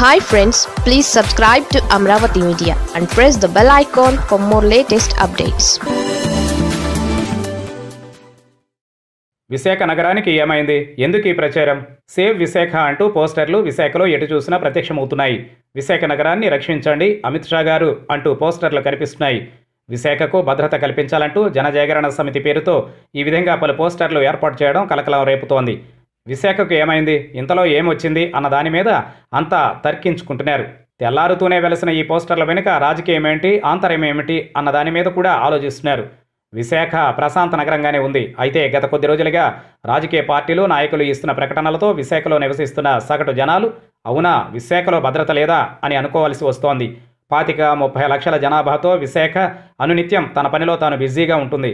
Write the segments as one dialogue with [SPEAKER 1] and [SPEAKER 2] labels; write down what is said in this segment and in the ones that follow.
[SPEAKER 1] Hi friends please subscribe to Amaravati media and press the bell icon for more latest updates
[SPEAKER 2] Visakha నగరానికి ఏమైంది? ఎందుకు ఈ ప్రచారం? Save Visakha అంటూ పోస్టర్లు విశాఖలో ఎటు చూసినా ప్రత్యక్షమవుతున్నాయి. విశాఖ నగరాన్ని రక్షించండి అమిత్ షా గారు అంటూ పోస్టర్లు కనిపిస్తున్నాయి. విశాఖకు భద్రత కల్పించాలంటూ జనజాగరణ సమితి పేరుతో ఈ విధంగా పలు పోస్టర్లు ఏర్పాటు చేయడం కలకలం రేపుతోంది. విశాఖకు ఏమైంది? ఇంతలో ఏమొచ్చింది? అన్న దాని మీద అంతా తర్కించుకుంటున్నారు. తెల్లారుతూనే వెలసిన ఈ పోస్టర్ల వెనుక రాజకీయమేంటి? ఆంతర్యమేమిటి? ఏమిటి అన్న దాని మీద కూడా ఆలోచిస్తున్నారు. విశాఖ ప్రశాంత నగరంగానే ఉంది. అయితే గత కొద్ది రోజులుగా రాజకీయ పార్టీలు నాయకులు ఇస్తున్న ప్రకటనలతో విశాఖలో నివసిస్తున్న సగటు జనాలు అవునా విశాఖలో భద్రత లేదా అని అనుకోవాల్సి వస్తోంది. పాతిక ముప్పై లక్షల జనాభాతో విశాఖ అనునిత్యం తన పనిలో తాను బిజీగా ఉంటుంది.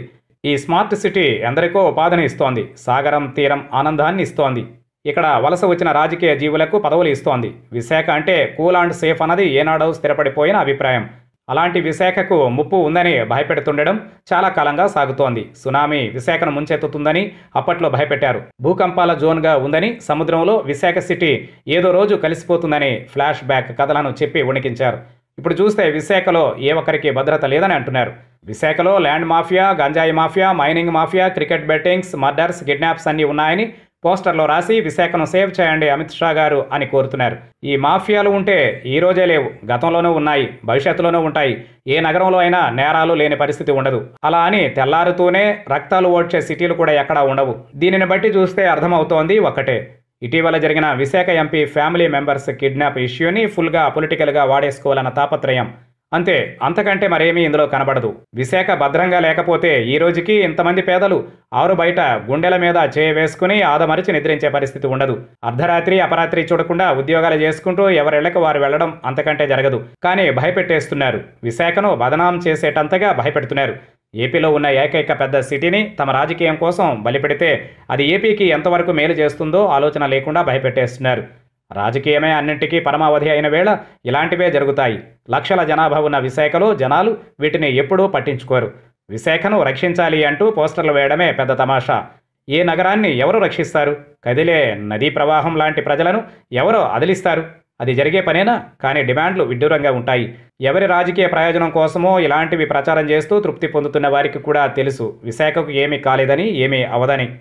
[SPEAKER 2] ఈ స్మార్ట్ సిటీ ఎందరికో ఉపాధిని ఇస్తోంది. సాగరం తీరం ఆనందాన్ని ఇస్తోంది. ఇక్కడ వలస వచ్చిన రాజకీయ జీవులకు పదవులు ఇస్తోంది. విశాఖ అంటే కూల్ అండ్ సేఫ్ అన్నది ఏనాడో స్థిరపడిపోయిన అభిప్రాయం. అలాంటి విశాఖకు ముప్పు ఉందని భయపెడుతుండడం చాలా కాలంగా సాగుతోంది. సునామీ విశాఖను ముంచెత్తుతుందని అప్పట్లో భయపెట్టారు. భూకంపాల జోన్గా ఉందని సముద్రంలో విశాఖ సిటీ ఏదో రోజు కలిసిపోతుందని ఫ్లాష్ బ్యాక్ కథలను చెప్పి వణికించారు ఇప్పుడు చూస్తే విశాఖలో ఏ ఒక్కరికి భద్రత లేదని అంటున్నారు. విశాఖలో ల్యాండ్ మాఫియా గంజాయి mafia mining mafia cricket bettings murders kidnaps అన్నీ ఉన్నాయని పోస్టర్లో రాసి విశాఖను సేవ్ చేయండి అమిత్ షా గారు అని కోరుతున్నారు. ఈ మాఫియాలు ఉంటే ఈ రోజే లేవు. గతంలోనూ ఉన్నాయి భవిష్యత్తులోనూ ఉంటాయి. ఏ నగరంలో అయినా నేరాలు లేని పరిస్థితి ఉండదు. అలా అని తెల్లారుతూనే రక్తాలు ఓడ్చే సిటీలు కూడా ఎక్కడా ఉండవు. దీనిని బట్టి చూస్తే అర్థమవుతోంది ఒకటే ఇటీవల జరిగిన Visakha MP family members kidnap ఇష్యూని ఫుల్గా పొలిటికల్గా వాడేసుకోవాలన్న తాపత్రయం. అంతే అంతకంటే మరేమీ ఇందులో కనబడదు. విశాఖ భద్రంగా లేకపోతే ఈ రోజుకి ఇంతమంది పేదలు ఆరు బయట గుండెల మీద చేయ వేసుకుని ఆదమరిచి నిద్రించే పరిస్థితి ఉండదు. అర్ధరాత్రి అపరాత్రి చూడకుండా ఉద్యోగాలు చేసుకుంటూ ఎవరిళ్ళకు వారు వెళ్ళడం అంతకంటే జరగదు. కానీ భయపెట్టేస్తున్నారు. విశాఖను బదనాం చేసేటంతగా భయపెడుతున్నారు. ఏపీలో ఉన్న ఏకైక పెద్ద సిటీని తమ రాజకీయం కోసం బలిపెడితే అది ఏపీకి ఎంతవరకు మేలు చేస్తుందో ఆలోచన లేకుండా భయపెట్టేస్తున్నారు. రాజకీయమే అన్నింటికీ పరమావధి అయిన వేళ ఇలాంటివే జరుగుతాయి. లక్షల జనాభా ఉన్న విశాఖలో జనాలు వీటిని ఎప్పుడూ పట్టించుకోరు. విశాఖను రక్షించాలి అంటూ పోస్టర్లు వేయడమే పెద్ద తమాషా. ఏ నగరాన్ని ఎవరు రక్షిస్తారు? కదిలే నదీ ప్రవాహం లాంటి ప్రజలను ఎవరో అదిలిస్తారు? అది జరిగే పనేనా? కానీ డిమాండ్లు విడ్డూరంగా ఉంటాయి. ఎవరి రాజకీయ ప్రయోజనం కోసమో ఇలాంటివి ప్రచారం చేస్తూ తృప్తి పొందుతున్న వారికి కూడా తెలుసు. విశాఖకు ఏమీ కాలేదని ఏమీ అవదని.